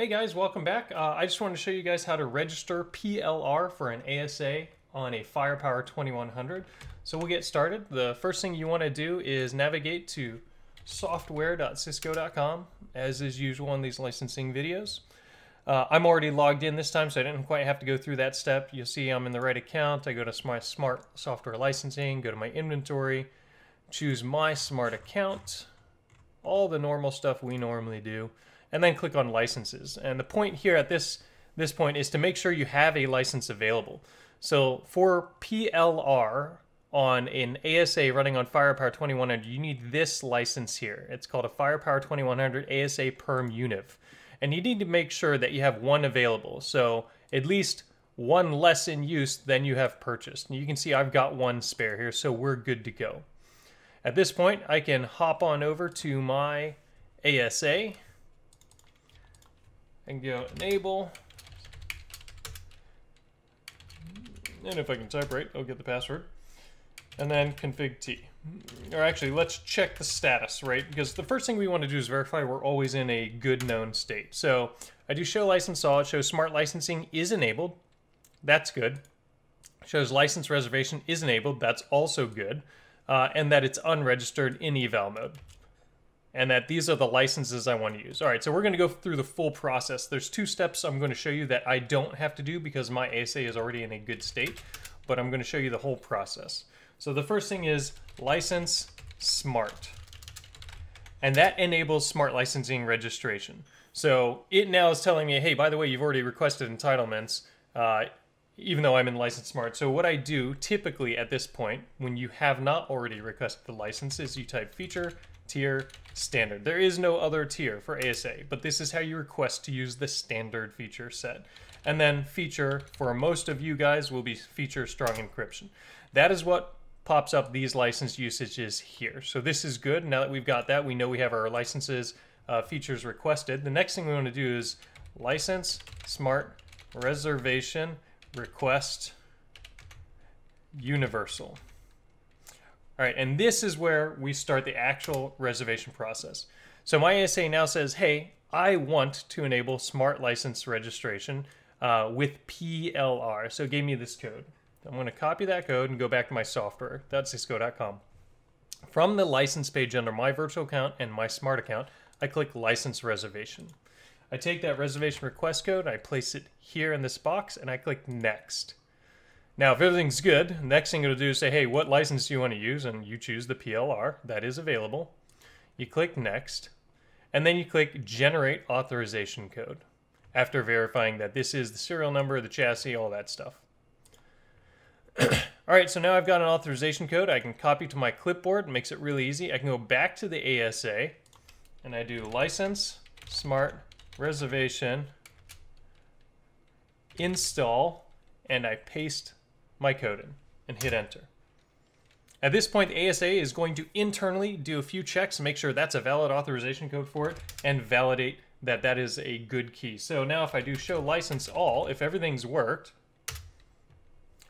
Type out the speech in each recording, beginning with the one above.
Hey guys, welcome back. Uh, I just wanted to show you guys how to register PLR for an ASA on a Firepower 2100. So we'll get started. The first thing you want to do is navigate to software.cisco.com as is usual in these licensing videos. Uh, I'm already logged in this time, so I didn't quite have to go through that step. You'll see I'm in the right account. I go to my smart software licensing, go to my inventory, choose my smart account, all the normal stuff we normally do and then click on licenses. And the point here at this this point is to make sure you have a license available. So for PLR on an ASA running on Firepower 2100, you need this license here. It's called a Firepower 2100 ASA Perm Univ. And you need to make sure that you have one available. So at least one less in use than you have purchased. And you can see I've got one spare here, so we're good to go. At this point, I can hop on over to my ASA and go enable. And if I can type right, I'll get the password. And then config T. Or actually, let's check the status, right? Because the first thing we want to do is verify we're always in a good known state. So I do show license all. It shows smart licensing is enabled. That's good. Shows license reservation is enabled. That's also good. Uh, and that it's unregistered in eval mode and that these are the licenses I want to use. All right, so we're going to go through the full process. There's two steps I'm going to show you that I don't have to do because my ASA is already in a good state, but I'm going to show you the whole process. So the first thing is license smart. And that enables smart licensing registration. So it now is telling me, hey, by the way, you've already requested entitlements, uh, even though I'm in license smart. So what I do typically at this point, when you have not already requested the license, is you type feature tier, standard. There is no other tier for ASA, but this is how you request to use the standard feature set. And then feature, for most of you guys, will be feature strong encryption. That is what pops up these license usages here. So this is good. Now that we've got that, we know we have our licenses uh, features requested. The next thing we want to do is license smart reservation request universal. All right, and this is where we start the actual reservation process. So my ASA now says, hey, I want to enable smart license registration uh, with PLR. So it gave me this code. I'm going to copy that code and go back to my software, that's cisco.com. From the license page under my virtual account and my smart account, I click license reservation. I take that reservation request code, I place it here in this box, and I click next. Now, if everything's good, next thing it'll do is say, hey, what license do you want to use? And you choose the PLR. That is available. You click Next. And then you click Generate Authorization Code after verifying that this is the serial number, the chassis, all that stuff. all right, so now I've got an authorization code. I can copy to my clipboard. It makes it really easy. I can go back to the ASA and I do license, smart, reservation, install, and I paste my code in and hit enter. At this point, ASA is going to internally do a few checks make sure that's a valid authorization code for it and validate that that is a good key. So now if I do show license all, if everything's worked,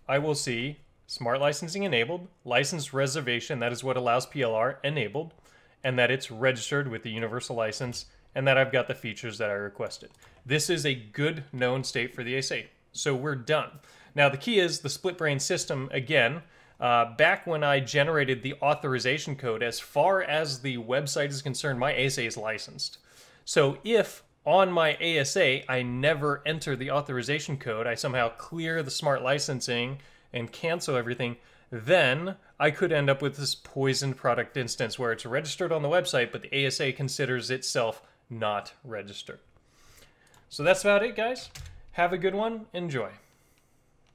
I will see smart licensing enabled, license reservation, that is what allows PLR enabled, and that it's registered with the universal license, and that I've got the features that I requested. This is a good known state for the ASA. So we're done. Now, the key is the split brain system, again, uh, back when I generated the authorization code, as far as the website is concerned, my ASA is licensed. So if on my ASA I never enter the authorization code, I somehow clear the smart licensing and cancel everything, then I could end up with this poisoned product instance where it's registered on the website, but the ASA considers itself not registered. So that's about it, guys. Have a good one. Enjoy.